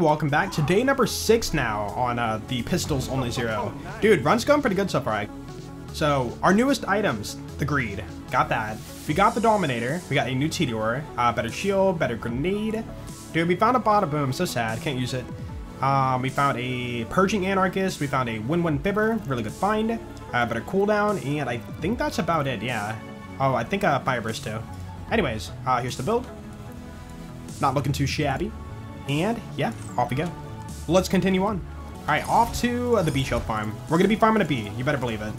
welcome back to day number six now on uh, the Pistols Only Zero. Dude, run's going pretty good so far. So, our newest items, the Greed, got that. We got the Dominator, we got a new Tediore, uh, better shield, better grenade. Dude, we found a Bada Boom, so sad, can't use it. Um, we found a Purging Anarchist, we found a Win-Win Fibber, really good find, uh, better cooldown, and I think that's about it, yeah. Oh, I think uh, Fire Burst too. Anyways, uh, here's the build. Not looking too shabby. And yeah, off we go. Let's continue on. All right, off to uh, the bee shield farm. We're gonna be farming a bee. You better believe it.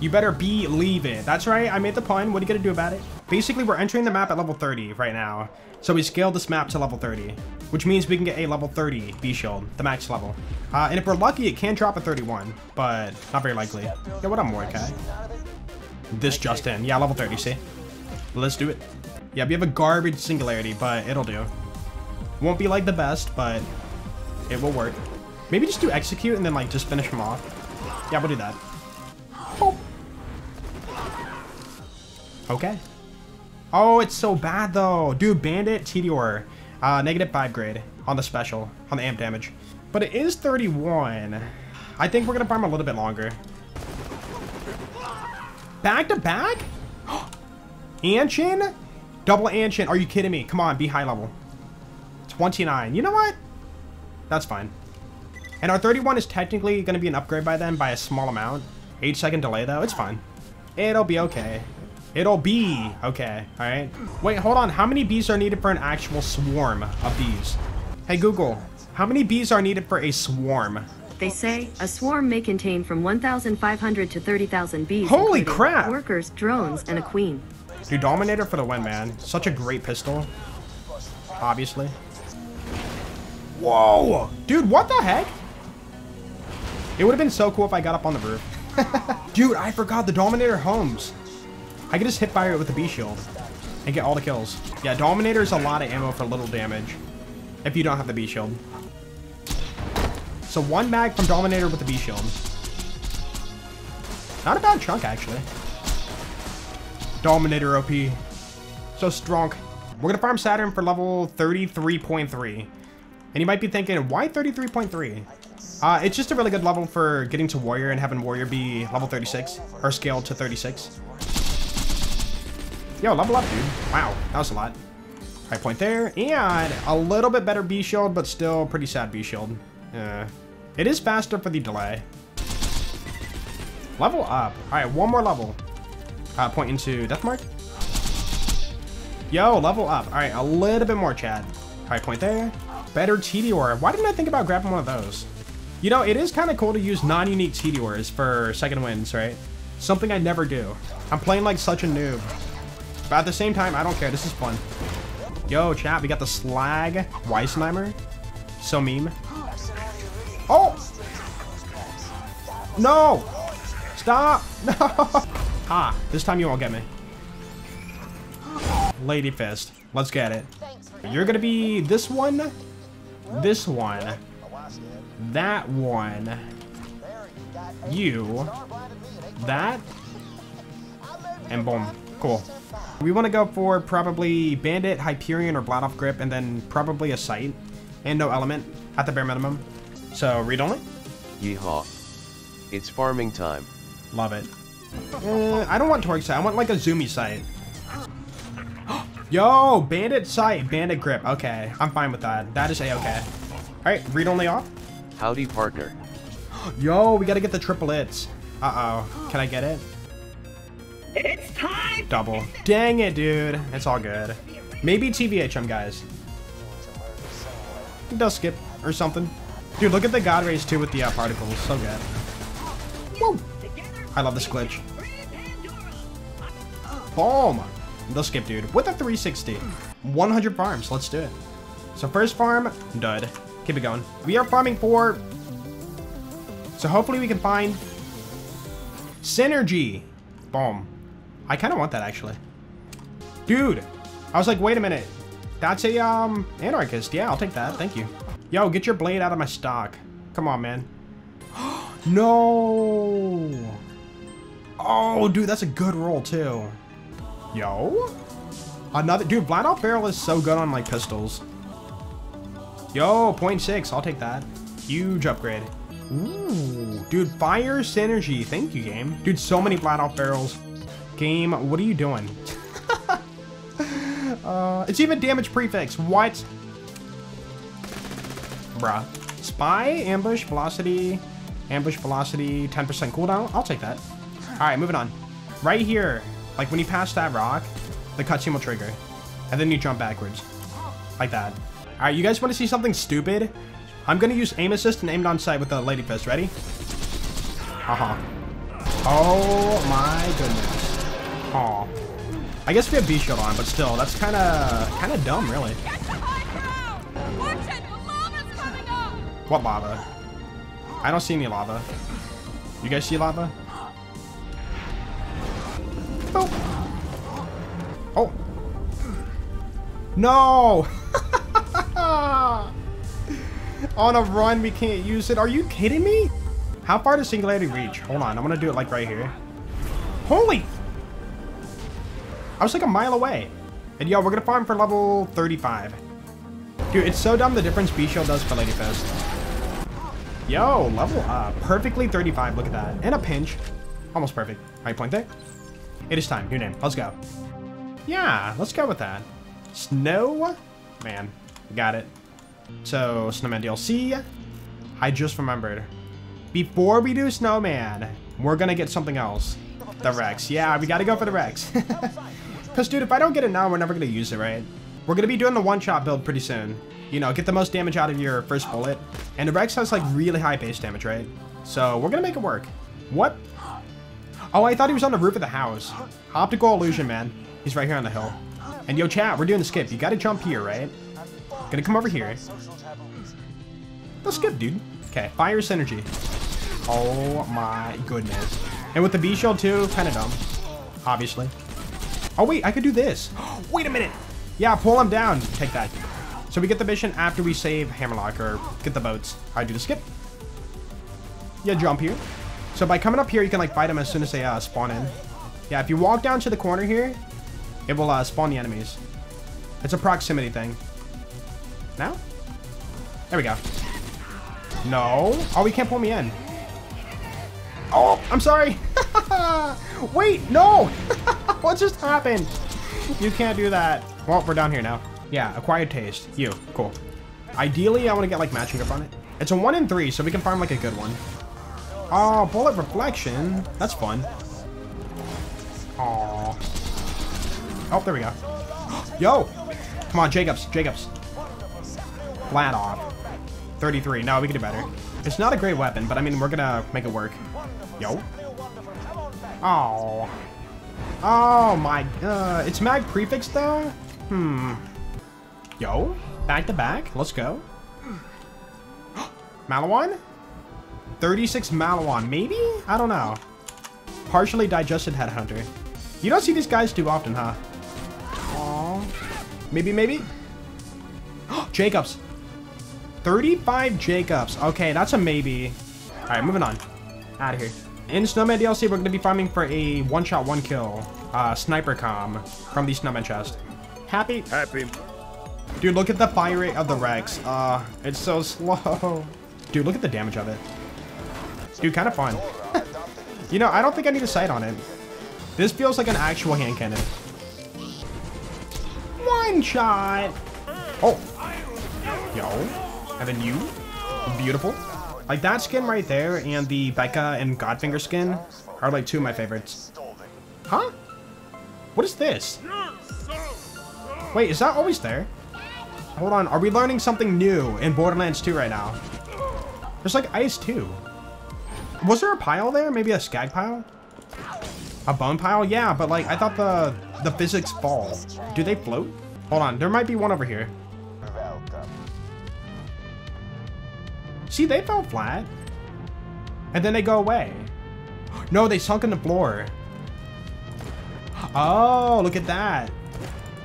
You better believe it. That's right, I made the pun. What are you gonna do about it? Basically, we're entering the map at level 30 right now. So we scaled this map to level 30, which means we can get a level 30 bee shield, the max level. Uh, and if we're lucky, it can drop a 31, but not very likely. Yeah, what up, Mordecai? This just in. Yeah, level 30, see? Let's do it. Yeah, we have a garbage singularity, but it'll do. Won't be like the best, but it will work. Maybe just do execute and then like just finish him off. Yeah, we'll do that. Oh. Okay. Oh, it's so bad though. Dude, Bandit, TDR, Uh, negative 5 grade on the special, on the amp damage. But it is 31. I think we're to farm a little bit longer. Back to back? Anshin? Double Anshin. Are you kidding me? Come on, be high level. 29. You know what? That's fine. And our 31 is technically going to be an upgrade by then by a small amount. 8 second delay though. It's fine. It'll be okay. It'll be okay. All right. Wait, hold on. How many bees are needed for an actual swarm of bees? Hey, Google. How many bees are needed for a swarm? They say a swarm may contain from 1,500 to 30,000 bees. Holy crap! Workers, drones, and a queen. Dude, Dominator for the win, man. Such a great pistol. Obviously. Whoa! Dude, what the heck? It would have been so cool if I got up on the roof. Dude, I forgot the Dominator homes. I could just hit fire it with the bee shield and get all the kills. Yeah, Dominator is a lot of ammo for little damage if you don't have the B shield. So one mag from Dominator with the B shield. Not a bad chunk, actually. Dominator OP. So strong. We're gonna farm Saturn for level 33.3. And you might be thinking, why 33.3? Uh, it's just a really good level for getting to Warrior and having Warrior be level 36, or scaled to 36. Yo, level up, dude. Wow, that was a lot. High point there, and a little bit better B-Shield, but still pretty sad B-Shield. Uh, it is faster for the delay. Level up. All right, one more level. Uh, point into death mark. Yo, level up. All right, a little bit more, Chad. High point there. Better Tediore. Why didn't I think about grabbing one of those? You know, it is kind of cool to use non-unique Tediores for second wins, right? Something I never do. I'm playing like such a noob. But at the same time, I don't care. This is fun. Yo, chat, we got the Slag Weissheimer. So meme. Oh! No! Stop! No! Ah, this time you won't get me. Lady Fist. Let's get it. You're gonna be this one, this one, that one, you, that, and boom. Cool. We want to go for probably Bandit, Hyperion, or Vladof Grip, and then probably a Sight, and no Element at the bare minimum. So, read only? Yeehaw. It's farming time. Love it. Uh, I don't want Torgue Sight. I want like a Zoomy Sight. Yo, Bandit Sight, Bandit Grip. Okay, I'm fine with that. That is a-okay. Alright, read only off. Howdy, partner. Yo, we gotta get the triple hits. Uh-oh. Can I get it? It's time! Double. Dang it, dude. It's all good. Maybe TVHM, guys. It does skip or something. Dude, look at the God Rays too with the uh, particles. So good. Woo! I love this glitch. Boom! They'll skip, dude. With a 360. 100 farms. Let's do it. So first farm, dud. Keep it going. We are farming for... So hopefully we can find... Synergy. Boom. I kind of want that, actually. Dude. I was like, wait a minute. That's a, um, anarchist. Yeah, I'll take that. Thank you. Yo, get your blade out of my stock. Come on, man. no. Oh, dude, that's a good roll, too. Yo. Another, dude, Vlad Barrel is so good on, like, pistols. Yo, 0.6, I'll take that. Huge upgrade. Ooh, dude, fire synergy. Thank you, game. Dude, so many off barrels. Game, what are you doing? uh, it's even damage prefix. What? Bruh. Spy, ambush, velocity, ambush, velocity, 10% cooldown. I'll take that. All right, moving on. Right here, like when you pass that rock, the cutscene will trigger. And then you jump backwards. Like that. All right, you guys want to see something stupid? I'm going to use aim assist and aim on sight with the lady fist. Ready? Uh-huh. Oh my goodness. Oh. I guess we have B shield on, but still, that's kind of kind of dumb, really. Get to high ground! Watch it! The lava's coming up! What lava? I don't see any lava. You guys see lava? Oh. Oh. No! On a run, we can't use it. Are you kidding me? How far does Singularity reach? Hold on, I'm gonna do it like right here. Holy! I was like a mile away. And yo, we're gonna farm for level 35. Dude, it's so dumb the difference B Shield does for Lady Fist. Yo, level up. Perfectly 35, look at that. And a pinch. Almost perfect. Right point there. It is time, new name. Let's go. Yeah, let's go with that. Snow? Man, got it. So, Snowman DLC. I just remembered. Before we do Snowman, we're gonna get something else. The Rex. Yeah, we gotta go for the Rex. Because, dude, if I don't get it now, we're never gonna use it, right? We're gonna be doing the one-shot build pretty soon. You know, get the most damage out of your first bullet. And the Rex has, like, really high base damage, right? So, we're gonna make it work. What? Oh, I thought he was on the roof of the house. Optical illusion, man. He's right here on the hill. And yo, chat, we're doing the skip. You gotta jump here, right? Gonna come over here. Let's skip, dude. Okay, fire synergy. Oh my goodness. And with the B shield too, kind of dumb. Obviously. Oh wait, I could do this. wait a minute. Yeah, pull him down. Take that. So we get the mission after we save Hammerlock or get the boats. I do the skip. Yeah, jump here. So by coming up here, you can like fight them as soon as they uh, spawn in. Yeah, if you walk down to the corner here, it will uh, spawn the enemies. It's a proximity thing. Now? There we go. No. Oh, we can't pull me in. Oh, I'm sorry. Wait, no. what just happened? You can't do that. Well, we're down here now. Yeah, acquired taste. You, cool. Ideally, I want to get like matching up on it. It's a one in three, so we can farm like a good one. Oh, bullet reflection. That's fun. Oh. Oh, there we go. Yo! Come on, Jakobs, Jakobs. Flat off. 33. No, we can do better. It's not a great weapon, but I mean, we're gonna make it work. Yo. Oh. Oh my, uh, it's mag prefix though? Hmm. Yo, back to back, let's go. Maliwan? 36 Maliwan, maybe? I don't know. Partially digested headhunter. You don't see these guys too often, huh? Aww. Maybe, maybe? Jakobs. 35 Jakobs. Okay, that's a maybe. All right, moving on. Out of here. In Snowman DLC, we're going to be farming for a one-shot, one-kill uh, sniper com from the Snowman chest. Happy? Happy. Dude, look at the fire rate of the Rex. Uh, it's so slow. Dude, look at the damage of it. Dude, kind of fun. you know, I don't think I need a sight on it. This feels like an actual hand cannon. One shot. Oh. Yo. And then you. Beautiful. Like that skin right there and the Becca and Godfinger skin are like two of my favorites. Huh? What is this? Wait, is that always there? Hold on, are we learning something new in Borderlands 2 right now? There's like ice too. Was there a pile there? Maybe a skag pile? A bone pile? Yeah, but like, I thought the, the physics fall. Do they float? Hold on, there might be one over here. See, they fell flat. And then they go away. No, they sunk in the floor. Oh, look at that.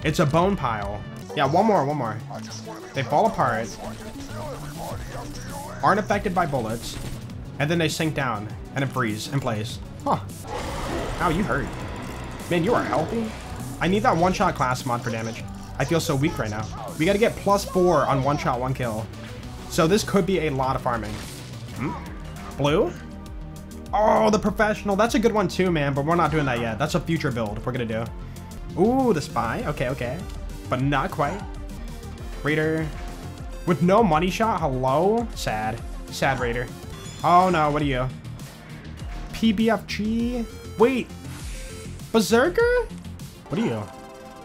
It's a bone pile. Yeah, one more, one more. They fall apart. Aren't affected by bullets. And then they sink down and it freeze in place. Huh. Ow, you hurt. Man, you are healthy. I need that one-shot class mod for damage. I feel so weak right now. We gotta get plus four on one shot, one kill. So this could be a lot of farming. Hmm? Blue? Oh, the professional. That's a good one too, man, but we're not doing that yet. That's a future build we're gonna do. Ooh, the spy. Okay, okay. But not quite. Raider. With no money shot? Hello? Sad. Sad Raider. Oh no, what are you? PBFG? Wait. Berserker? What are you?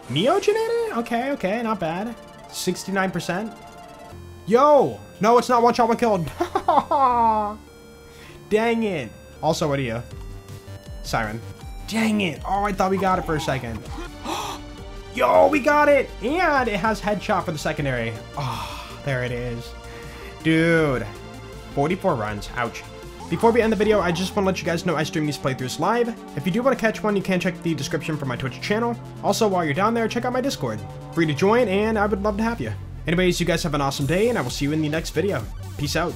Neogenator? Okay, okay, not bad. 69%. Yo! No, it's not one shot, one kill. Dang it. Also, what are you? Siren. Dang it. Oh, I thought we got it for a second. Yo, we got it! And it has headshot for the secondary. Oh, there it is. Dude. 44 runs. Ouch. Before we end the video, I just want to let you guys know I stream these playthroughs live. If you do want to catch one, you can check the description for my Twitch channel. Also, while you're down there, check out my Discord. Free to join, and I would love to have you. Anyways, you guys have an awesome day, and I will see you in the next video. Peace out.